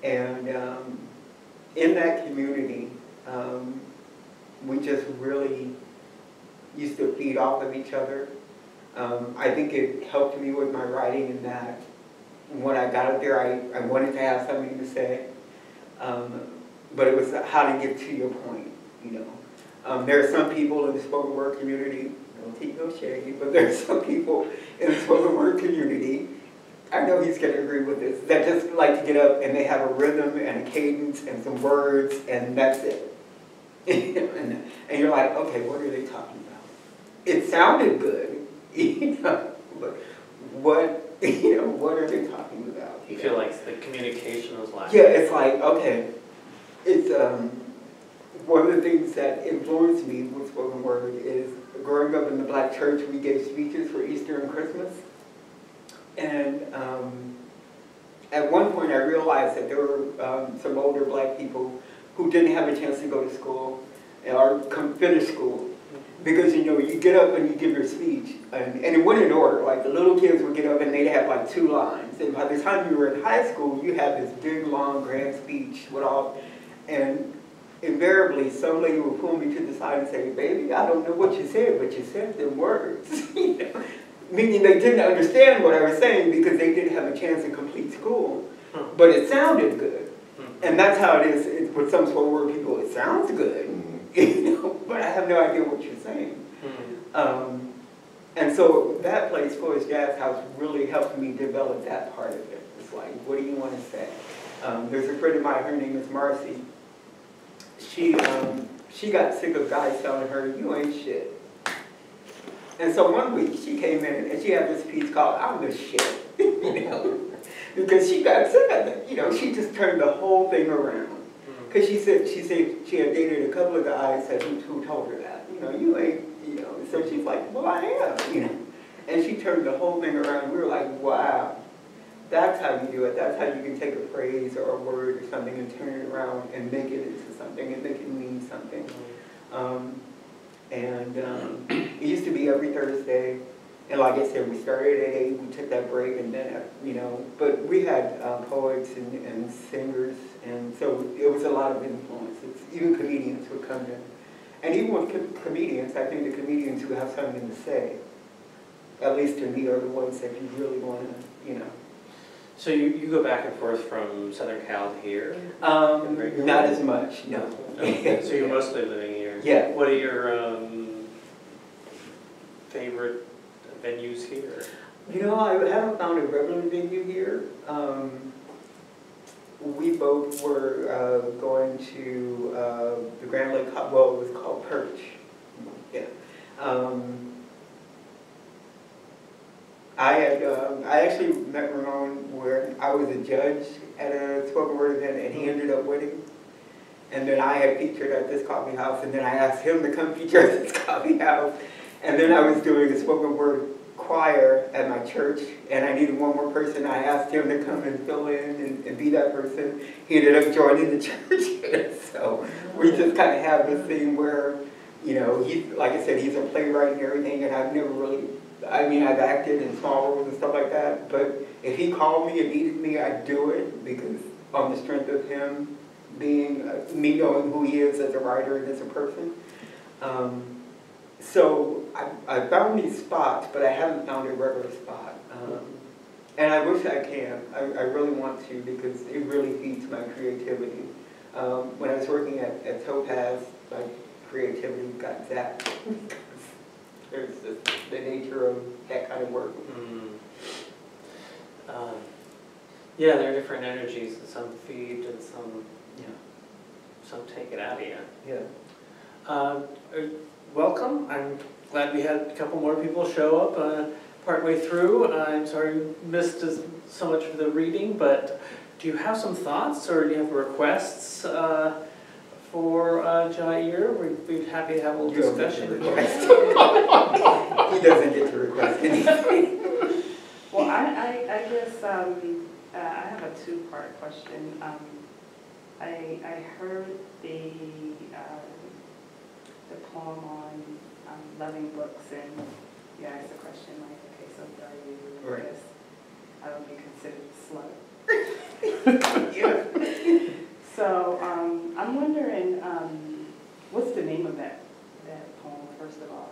Speaker 2: And um, in that community, um, we just really used to feed off of each other. Um, I think it helped me with my writing in that when I got up there, I, I wanted to have something to say. Um, but it was how to get to your point, you know. Um, there are some people in the spoken word community, don't take no shade, but there are some people in the spoken word community, I know he's going to agree with this, that just like to get up and they have a rhythm and a cadence and some words and that's it. and, and you're like, okay, what are they talking about? It sounded good, you know, but what, you know, what are they talking about?
Speaker 1: You feel like the communication was lacking?
Speaker 2: Yeah, it's like, okay, it's, um, one of the things that influenced me with spoken word is growing up in the black church, we gave speeches for Easter and Christmas. And um, at one point, I realized that there were um, some older black people who didn't have a chance to go to school or come finish school. Because, you know, you get up and you give your speech, and, and it went in order. Like, the little kids would get up and they'd have like two lines. And by the time you were in high school, you had this big, long, grand speech with all, and invariably, some lady would pull me to the side and say, baby, I don't know what you said, but you said them words. You know? Meaning they didn't understand what I was saying because they didn't have a chance to complete school.
Speaker 1: Hmm.
Speaker 2: But it sounded good.
Speaker 1: Hmm.
Speaker 2: And that's how it is it- with some spoken word people. It sounds good, you know, but I have no idea what you're saying.
Speaker 1: Hmm.
Speaker 2: Um, and so that place, Poets Jazz House, really helped me develop that part of it. It's like, what do you want to say? Um, there's a friend of mine, her name is Marcy. She, um, she got sick of guys telling her, you ain't shit. And so one week she came in and she had this piece called I'm the shit, you know, because she got sick of it. You know, she just turned the whole thing around. Because she said, she said she had dated a couple of guys who, who told her that, you know, you ain't, you know, so she's like, well, I am, you know. And she turned the whole thing around. We were like, wow, that's how you do it. That's how you can take a phrase or a word or something and turn it around and make it into something and make it mean something. Um, and um, it used to be every Thursday. And like I said, we started at eight, we took that break and then, uh, you know, but we had uh, poets and, and singers. And so it was a lot of influences. Even comedians would come in. And even with co- comedians, I think the comedians who have something to say, at least to me, are the ones that you really want to, you know.
Speaker 1: So you, you go back and forth from Southern Cal to here?
Speaker 2: Um, not as much, no.
Speaker 1: Okay, So you're mostly living here?
Speaker 2: Yeah.
Speaker 1: What are your um, favorite venues here?
Speaker 2: You know, I haven't found a regular venue here. Um, we both were uh, going to uh, the Grand Lake, well, it was called Perch. Yeah. Um, I had, um, I actually met Ramon where I was a judge at a spoken word event and he ended up winning. And then I had featured at this coffee house and then I asked him to come feature at this coffee house. And then I was doing a spoken word choir at my church, and I needed one more person. I asked him to come and fill in and, and be that person. He ended up joining the church. so we just kind of have this thing where, you know, he, like I said, he's a playwright and everything, and I've never really, I mean, I've acted in small roles and stuff like that, but if he called me and needed me, I'd do it because on the strength of him being, uh, me knowing who he is as a writer and as a person. Um, so I, I found these spots, but I haven't found a regular spot. Um, and I wish I can. I, I really want to because it really feeds my creativity. Um, when I was working at, at Topaz, my creativity got zapped. There's just the nature of that kind of work.
Speaker 1: Hmm. Um, Yeah, there are different energies, some feed and some,
Speaker 2: Yeah.
Speaker 1: some take it out of you.
Speaker 2: Yeah.
Speaker 1: Uh, uh, Welcome, I'm glad we had a couple more people show up uh, partway through. I'm sorry you missed as- so much of the reading, but do you have some thoughts or do you have requests uh, for uh, Jair? We'd be happy to have a little
Speaker 2: You get
Speaker 1: discussion.
Speaker 2: He doesn't get to request anything.
Speaker 4: Well, I, I, I guess, um, uh, I have a two-part question. Um, I, I heard the, um, the poem on, um, loving books and you asked the question like, okay, so are you, I
Speaker 2: Right.
Speaker 4: guess, I would be considered slut. So, um, I'm wondering, um, what's the name of that, that poem, first of all?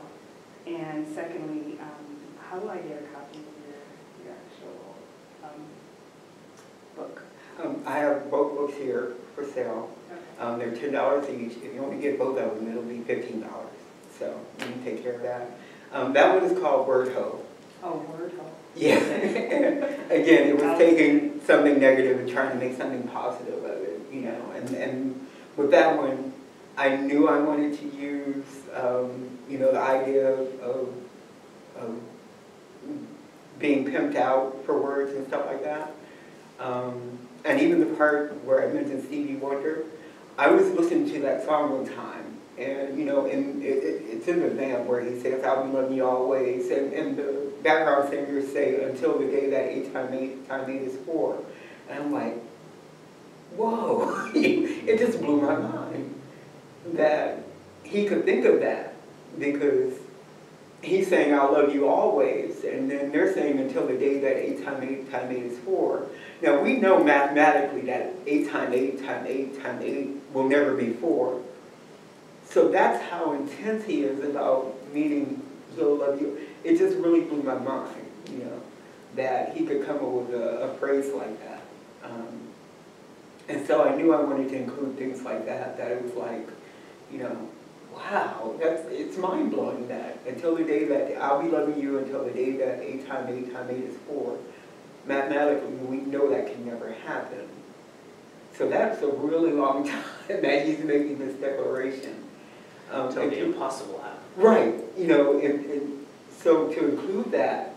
Speaker 4: And secondly, um, how do I get a copy of your, your actual, um, book?
Speaker 2: Um, I have both books here for sale. Um, they're ten dollars each. If you only get both of them, it'll be fifteen dollars. So you can take care of that. Um, that one is called Word Ho.
Speaker 4: Oh, Word Ho.
Speaker 2: Yeah. Again, it was taking something negative and trying to make something positive of it, you know. And, and with that one, I knew I wanted to use, um, you know, the idea of, of being pimped out for words and stuff like that. Um, and even the part where I mentioned Stevie Wonder, I was listening to that song one time, and, you know, and it, it, it's in the vamp where he says, I'll be loving you always, and, and the background singers say, until the day that eight time eight time eight is four. And I'm like, whoa, it just blew my mind that he could think of that, because he's saying, I'll love you always, and then they're saying until the day that eight time eight time eight is four. Now, we know mathematically that eight times eight times eight times eight will never be four. So that's how intense he is about meaning he'll love you. It just really blew my mind, you know, that he could come up with a, a phrase like that. Um, and so I knew I wanted to include things like that, that it was like, you know, wow, that's, it's mind blowing that until the day that I'll be loving you until the day that eight times eight times eight is four. Mathematically, we know that can never happen. So that's a really long time that he's making this declaration. Um,
Speaker 1: Until the impossible happens.
Speaker 2: Right, you know, and, and so to include that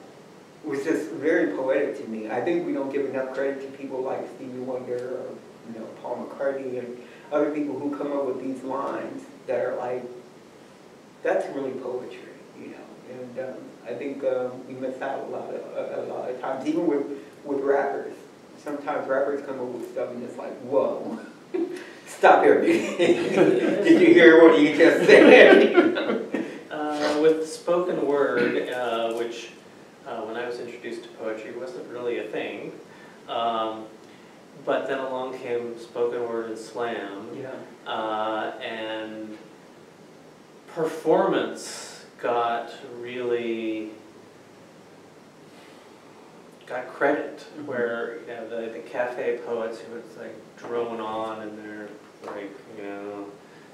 Speaker 2: was just very poetic to me. I think we don't give enough credit to people like Stevie Wonder or, you know, Paul McCartney and other people who come up with these lines that are like, that's really poetry, you know. And um, I think um, we miss out a lot of, a, a lot of times, even with, with rappers. Sometimes rappers come up with stuff and it's like, whoa, stop everything. Did you hear what he just said?
Speaker 1: Uh, with spoken word, uh, which, uh, when I was introduced to poetry, wasn't really a thing. Um, But then along came spoken word and slam.
Speaker 2: Yeah.
Speaker 1: Uh, and performance got really got credit
Speaker 2: Mhm.
Speaker 1: where you know the, the cafe poets who was like drone on and they're like you know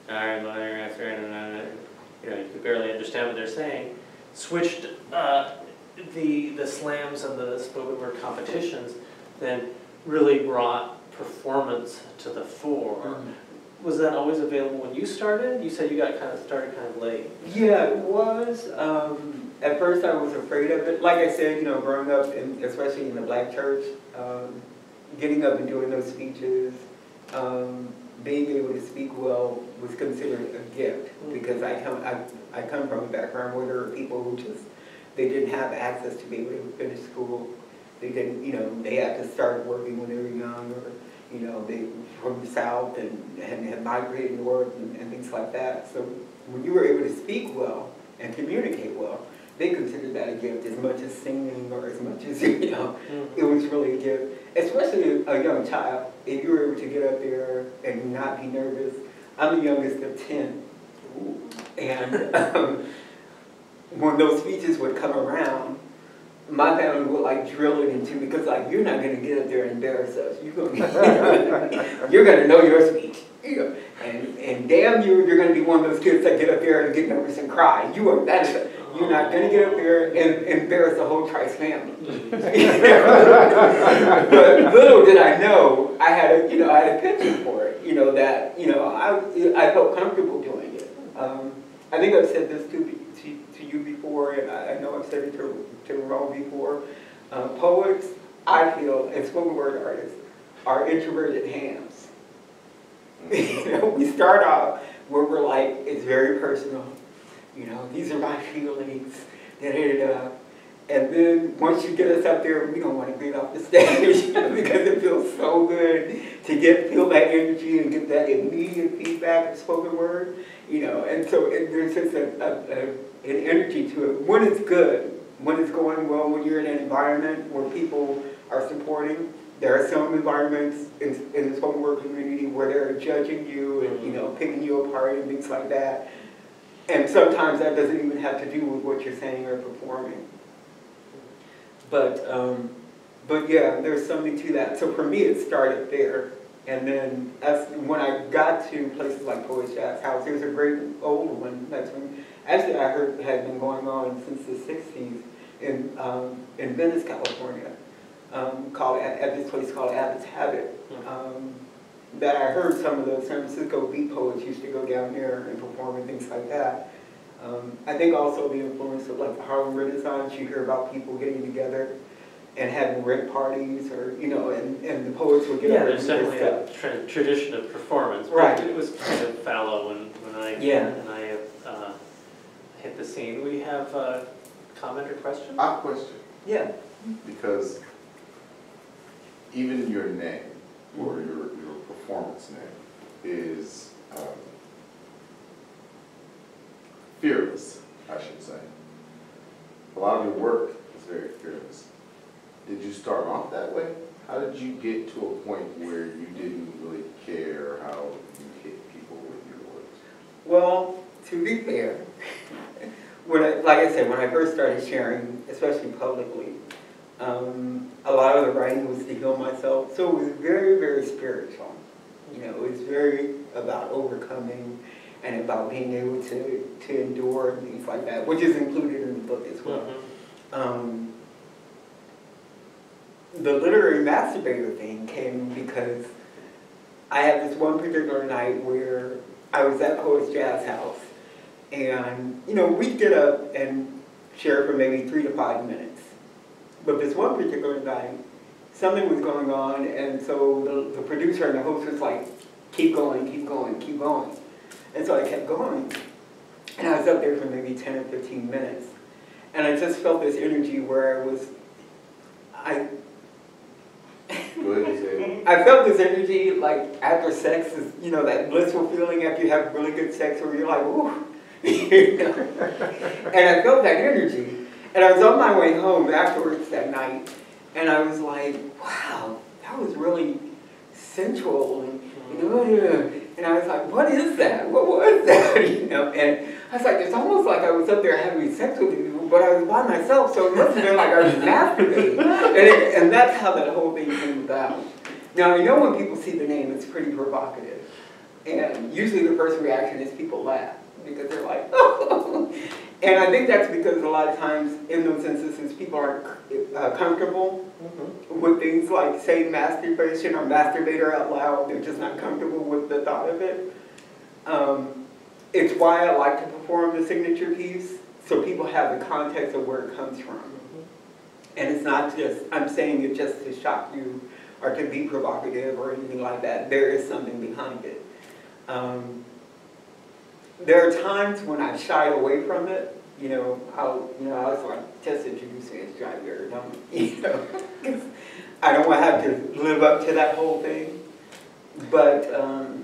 Speaker 1: "Iron Mother after and you know you could barely understand what they're saying switched uh, the the slams and the spoken word competitions then really brought performance to the fore was that always available when you started? You said you got kind of started kind of late.
Speaker 2: Yeah, it was. Um, at first, I was afraid of it. Like I said, you know, growing up, in, especially in the black church, um, getting up and doing those speeches, um, being able to speak well was considered a gift because I come I, I come from a background where there are people who just they didn't have access to be able to finish school. They didn't, you know, they had to start working when they were young, or you know, they from the south and, and had migrated north and, and things like that. So when you were able to speak well and communicate well, they considered that a gift as much as singing or as much as, you know, it was really a gift. Especially a young child, if you were able to get up there and not be nervous. I'm the youngest of 10. And um, when those speeches would come around, my family would like drill it into me because like you're not gonna get up there and embarrass us. You're gonna you're gonna know your speech. You and and damn you, you're gonna be one of those kids that get up there and get nervous and cry. You are that is you're not gonna get up there and embarrass the whole Trice family. but little did I know, I had a you know I had a penchant for it. You know that you know I I felt comfortable doing it. Um, I think I've said this to, to, to you before, and I, I know I've said it to, to Ramon before. Uh, poets, I feel, and spoken word artists, are introverted hams. you know, we start off where we're like, it's very personal. You know, these are my feelings, da da da. da. And then once you get us up there, we don't want to get off the stage because it feels so good to get feel that energy and get that immediate feedback of spoken word. You know, and so there's just a, a, a, an energy to it. When it's good, when it's going well, when you're in an environment where people are supporting. There are some environments in, in the spoken word community where they're judging you and you know picking you apart and things like that. And sometimes that doesn't even have to do with what you're saying or performing. But, um, but yeah, there's something to that. So for me, it started there. And then as, when I got to places like Poets Jazz House, there's a great old one that's been, actually I heard had been going on since the 60s in, um, in Venice, California, um, called, at, at this place called Abbot's Habit. Um, that I heard some of the San Francisco beat poets used to go down there and perform and things like that. Um, I think also the influence of like the Harlem Renaissance, you hear about people getting together and having rent parties or, you know, and, and the poets would get
Speaker 1: Yeah, there's definitely a tra- tradition of performance,
Speaker 2: Right.
Speaker 1: it was kind of fallow when, when I,
Speaker 2: Yeah.
Speaker 1: when I uh, hit the scene. We have a comment or question?
Speaker 3: Odd question,
Speaker 2: Yeah,
Speaker 3: because even your name, or your, your performance name, is um, fearless, I should say. A lot of your work is very fearless. Did you start off that way? How did you get to a point where you didn't really care how you hit people with your words?
Speaker 2: well, to be fair, like I said, when I first started sharing, especially publicly, um, a lot of the writing was to heal myself, so it was very, very spiritual. You know, it was very about overcoming and about being able to, to endure and things like that, which is included in the book as well.
Speaker 1: Mhm.
Speaker 2: Um, the literary masturbator thing came because I had this one particular night where I was at Poet's Jazz House, and you know we'd get up and share for maybe three to five minutes. But this one particular night, something was going on, and so the, the producer and the host was like, "Keep going, keep going, keep going," and so I kept going, and I was up there for maybe ten or fifteen minutes, and I just felt this energy where I was, I
Speaker 3: Go ahead and say it.
Speaker 2: I felt this energy like after sex is, you know, that blissful feeling after you have really good sex where you're like, ooh. And I felt that energy. And I was on my way home afterwards that night, and I was like, wow, that was really sensual. And, and I was like, what is that? What was that? You know, and I was like, it's almost like I was up there having sex with you, but I was by myself, so it must have been like I was masturbating. And, it, and that's how that whole thing came about. Now, you know when people see the name, it's pretty provocative. And usually the first reaction is people laugh because they're like, oh. And I think that's because a lot of times in those instances, people aren't uh, comfortable
Speaker 1: Mhm.
Speaker 2: with things like saying masturbation or masturbator out loud. They're just not comfortable with the thought of it. Um, it's why I like to perform the signature piece, so people have the context of where it comes from. And it's not just, I'm saying it just to shock you or to be provocative or anything like that. There is something behind it. Um, there are times when I shied away from it. You know, I'll, you know, I was like, just introduce me as Jair, don't, you know, 'cause I don't want to have to live up to that whole thing. But, um,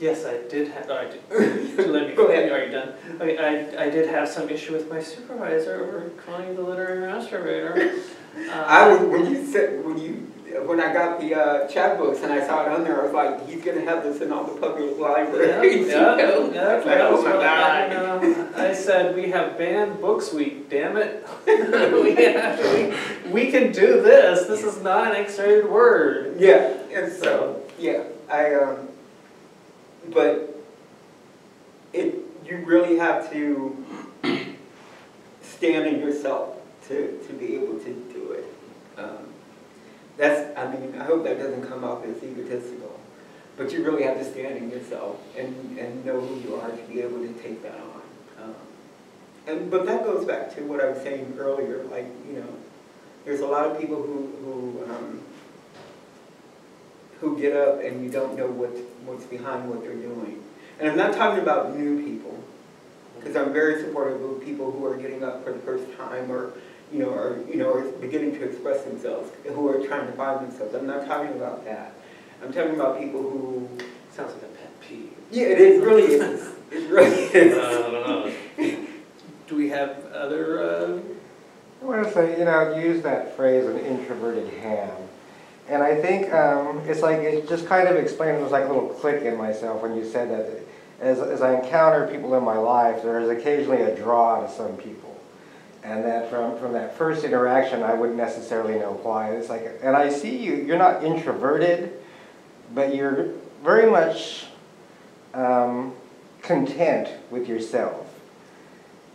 Speaker 1: Yes, I did have, I did, let me,
Speaker 2: Go ahead.
Speaker 1: are you done? Okay, I, I did have some issue with my supervisor over calling the literary masturbator.
Speaker 2: I was,
Speaker 1: Uh,
Speaker 2: when you said, when you, when I got the uh, chapbooks and I saw it on there, I was like, he's gonna have this in all the public
Speaker 1: Yeah,
Speaker 2: libraries. you
Speaker 1: yeah,
Speaker 2: know?
Speaker 1: yeah,
Speaker 2: I like, oh my God.
Speaker 1: I said, we have banned books week, damn it. We have- we- We can do this, this is not an X-rated word.
Speaker 2: Yeah, and so, yeah, I, um, but it, you really have to stand in yourself to, to be able to do it. Um, That's, I mean, I hope that doesn't come off as egotistical, but you really have to stand in yourself and, and know who you are to be able to take that on. Um, And, but that goes back to what I was saying earlier, like, you know, there's a lot of people who, who, um, who get up and you don't know what, what's behind what they're doing. And I'm not talking about new people, because I'm very supportive of people who are getting up for the first time or, you know, or, you know, are beginning to express themselves, who are trying to find themselves. I'm not talking about that. I'm talking about people who,
Speaker 1: Sounds like a pet peeve.
Speaker 2: yeah, it is, really is. It really
Speaker 1: Uh, I
Speaker 2: is.
Speaker 1: don't know. Do we have other, uh,
Speaker 5: I want to say, you know, use that phrase, an introverted ham. And I think um, it's like, it just kind of explained, it was like a little click in myself when you said that. As, as I encounter people in my life, there is occasionally a draw to some people. And that from, from that first interaction, I wouldn't necessarily know why. It's like, and I see you, you're not introverted, but you're very much um, content with yourself.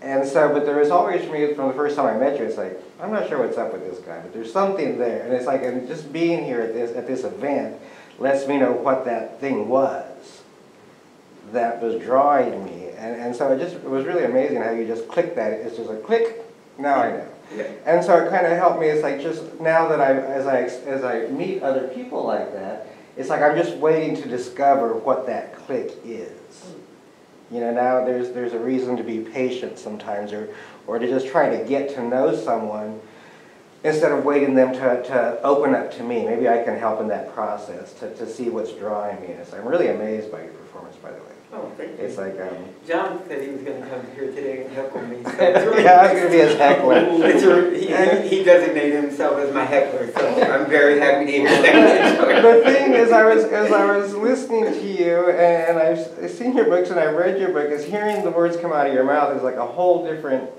Speaker 5: And so, but there was always for me, from the first time I met you, it's like, I'm not sure what's up with this guy, but there's something there. And it's like, and just being here at this, at this event lets me know what that thing was that was drawing me. And, and so it just, it was really amazing how you just clicked that. It's just a click, now I know.
Speaker 2: Yeah.
Speaker 5: And so it kind of helped me, it's like just now that I, as I, as I meet other people like that, it's like I'm just waiting to discover what that click is. You know, now there's, there's a reason to be patient sometimes, or, or to just try to get to know someone instead of waiting them to, to open up to me. Maybe I can help in that process, to, to see what's drawing me. And so I'm really amazed by your performance, by the way.
Speaker 2: Thank
Speaker 5: It's like, um,
Speaker 2: John said he was gonna come here today and heckle me. so really-
Speaker 5: yeah, I was gonna be his heckler.
Speaker 2: It's a- He, he designated himself as my heckler, so I'm very happy to hear that.
Speaker 5: the thing is, I was as I was listening to you, and I've I've seen your books and I've read your book. Is hearing the words come out of your mouth is like a whole different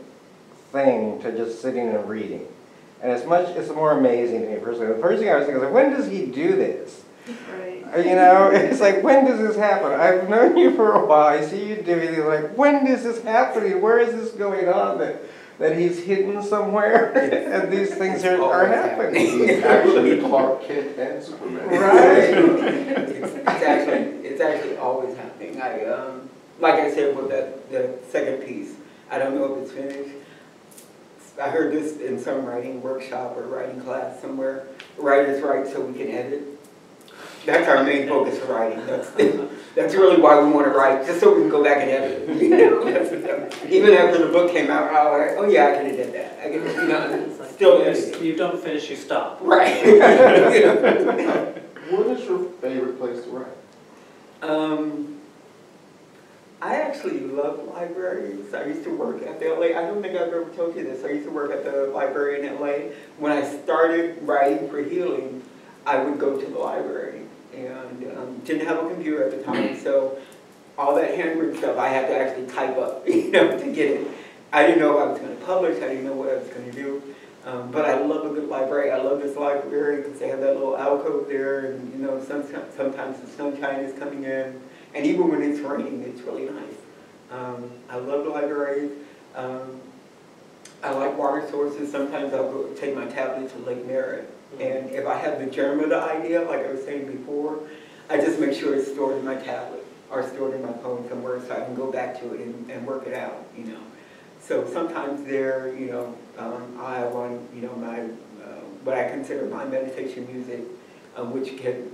Speaker 5: thing to just sitting and reading, and it's much it's more amazing to me personally. The first thing I was thinking was, like, when does he do this?
Speaker 4: Right.
Speaker 5: You know, it's like when does this happen? I've known you for a while. I see you doing it. Like when is this happening? Where is this going on? That that he's hidden somewhere, and these things are, are
Speaker 2: Always
Speaker 5: happening.
Speaker 3: He's actually Clark Kent and Superman.
Speaker 5: Right.
Speaker 2: It's it's actually, it's actually always happening. I, um, like I said with that, the second piece, I don't know if it's finished. I heard this in some writing workshop or writing class somewhere. Writers write so we can edit. That's our main focus for writing. That's, that's really why we want to write, just so we can go back and edit. it. You know, Even after the book came out, I was like, oh yeah, I could have did that. I could, you know,
Speaker 1: It's like,
Speaker 2: still
Speaker 1: you- You don't finish, you stop.
Speaker 2: Right. You know?
Speaker 3: What is your favorite place to write?
Speaker 2: Um, I actually love libraries. I used to work at the LA, I don't think I've ever told you this, I used to work at the library in LA. When I started writing for healing, I would go to the library and um, didn't have a computer at the time, so all that handwritten stuff I had to actually type up, you know, to get it. I didn't know if I was gonna publish, I didn't know what I was gonna do. Um, but I love a good library. I love this library because they have that little alcove there, and you know, some, sometimes the sunshine is coming in, and even when it's raining, it's really nice. Um, I love the libraries. Um, I like water sources. Sometimes I'll go take my tablet to Lake Merritt, and if I have the germ of the idea, like I was saying before, I just make sure it's stored in my tablet or stored in my phone somewhere, so I can go back to it and, and work it out. You know. So sometimes there, you know, um, I on, you know, my, uh, what I consider my meditation music, um, which can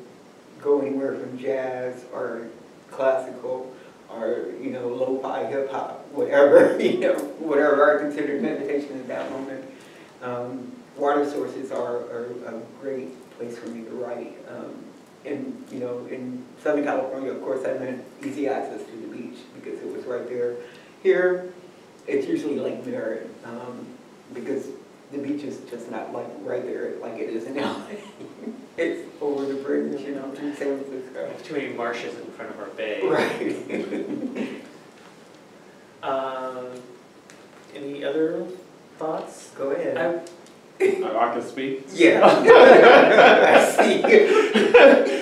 Speaker 2: go anywhere from jazz or classical or, you know, lo-fi, hip-hop, whatever, you know, whatever I consider meditation at that moment. Um, water sources are, are a great place for me to write. Um, and, you know, in Southern California, of course, I meant easy access to the beach because it was right there. Here, it's usually Lake Merritt, um, because the beach is just not like right there like it is in LA. It's over the bridge, you know, to San Francisco.
Speaker 1: Too many marshes in front of our bay.
Speaker 2: Right.
Speaker 1: Um, any other thoughts?
Speaker 2: Go ahead.
Speaker 1: I,
Speaker 6: I I speak.
Speaker 2: Yeah. I see.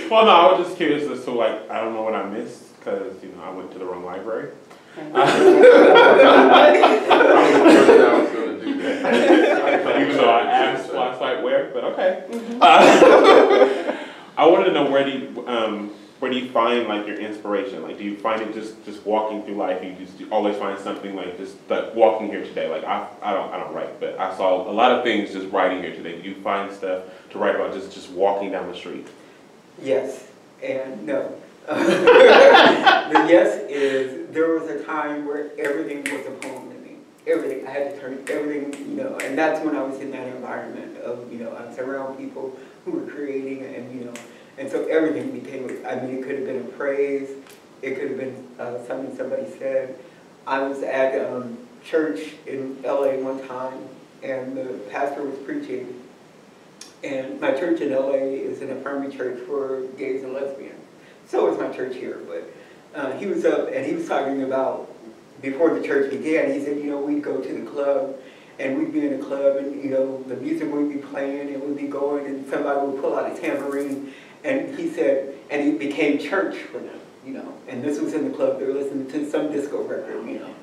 Speaker 6: Well, no, I was just curious as to like, I don't know what I missed, because, you know, I went to the wrong library.
Speaker 3: I was the was gonna do that.
Speaker 6: Even though I asked last night where, but okay. Uh, I wanted to know where do you, um, where do you find like your inspiration? Like, do you find it just, just walking through life? You just you always find something like just like walking here today. Like I, I don't, I don't write, but I saw a lot of things just writing here today. Do you find stuff to write about just, just walking down the street?
Speaker 2: Yes and no. the yes is there was a time where everything was a poem to me. Everything. I had to turn everything, you know, and that's when I was in that environment of, you know, I was around people who were creating and, you know, and so everything became, I mean, it could have been a praise, it could have been uh, something somebody said. I was at um, church in LA one time and the pastor was preaching and my church in LA is an affirming church for gays and lesbians. So is my church here, but uh, he was up and he was talking about before the church began. He said, you know, we'd go to the club and we'd be in the club and you know the music would be playing and we'd be going and somebody would pull out a tambourine and he said, and it became church for them, you know. And this was in the club. They were listening to some disco record, you know,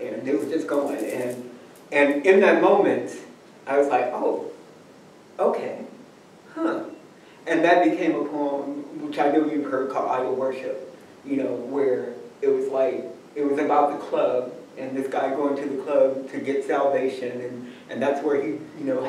Speaker 2: and they was just going and and in that moment, I was like, oh okay, huh. And that became a poem, which I know you've heard called Idol Worship, you know, where it was like, it was about the club and this guy going to the club to get salvation, and, and that's where he, you know,